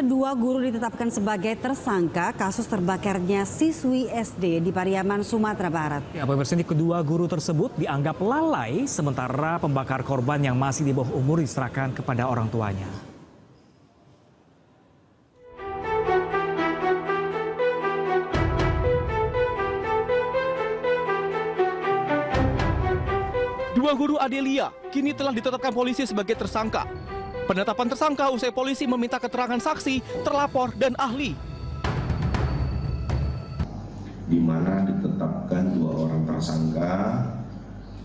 Pemirsa dua guru ditetapkan sebagai tersangka kasus terbakarnya siswi SD di Pariaman, Sumatera Barat. Ya, pemirsa ini kedua guru tersebut dianggap lalai sementara pembakar korban yang masih di bawah umur diserahkan kepada orang tuanya. Dua guru Adelia kini telah ditetapkan polisi sebagai tersangka. Penetapan tersangka usai polisi meminta keterangan saksi, terlapor, dan ahli. di mana ditetapkan dua orang tersangka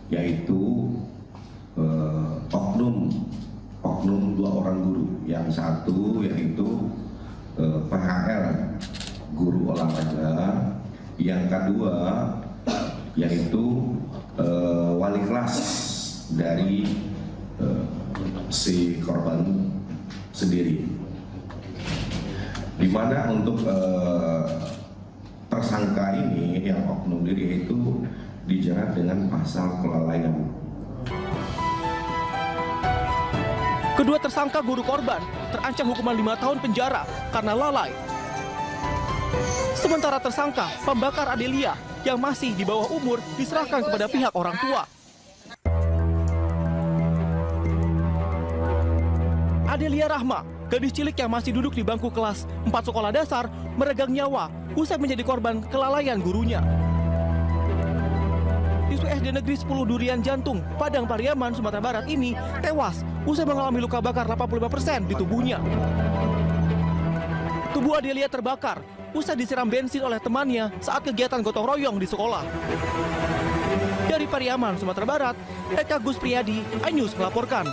yaitu eh, oknum oknum dua orang guru yang satu yaitu eh, PHL guru olahraga yang kedua yaitu eh, wali kelas dari si korban sendiri di mana untuk eh, tersangka ini yang oknum diri itu dijerat dengan pasal kelalaian. Kedua tersangka guru korban terancam hukuman lima tahun penjara karena lalai. Sementara tersangka pembakar Adelia yang masih di bawah umur diserahkan kepada pihak orang tua. Adelia Rahma, gadis cilik yang masih duduk di bangku kelas 4 sekolah dasar, meregang nyawa usai menjadi korban kelalaian gurunya. Siswi SD Negeri 10 Durian Jantung, Padang Pariaman, Sumatera Barat ini tewas usai mengalami luka bakar 85% di tubuhnya. Tubuh Adelia terbakar usai disiram bensin oleh temannya saat kegiatan gotong royong di sekolah. Dari Pariaman, Sumatera Barat, Eka Gus Priyadi, iNews melaporkan.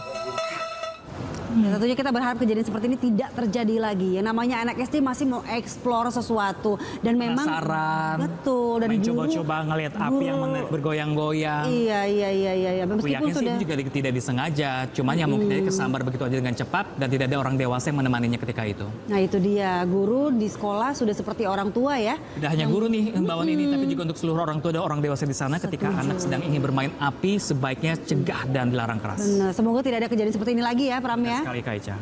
Ya, tentunya kita berharap kejadian seperti ini tidak terjadi lagi. Yang namanya anak SD masih mau eksplor sesuatu dan memang Penasaran, betul dan main guru- coba-coba ngelihat api guru- yang bergoyang-goyang. Iya iya iya iya. iya. Aku Meskipun yakin sih sudah ini juga tidak disengaja, cuman ya mungkin jadi kesambar begitu aja dengan cepat dan tidak ada orang dewasa yang menemaninya ketika itu. Nah itu dia, guru di sekolah sudah seperti orang tua ya. Tidak hanya guru nih himbauan ini, tapi juga untuk seluruh orang tua dan orang dewasa di sana ketika anak sedang ingin bermain api, sebaiknya cegah dan dilarang keras. Benar, semoga tidak ada kejadian seperti ini lagi ya Pram ya. Sekali Kak Ica.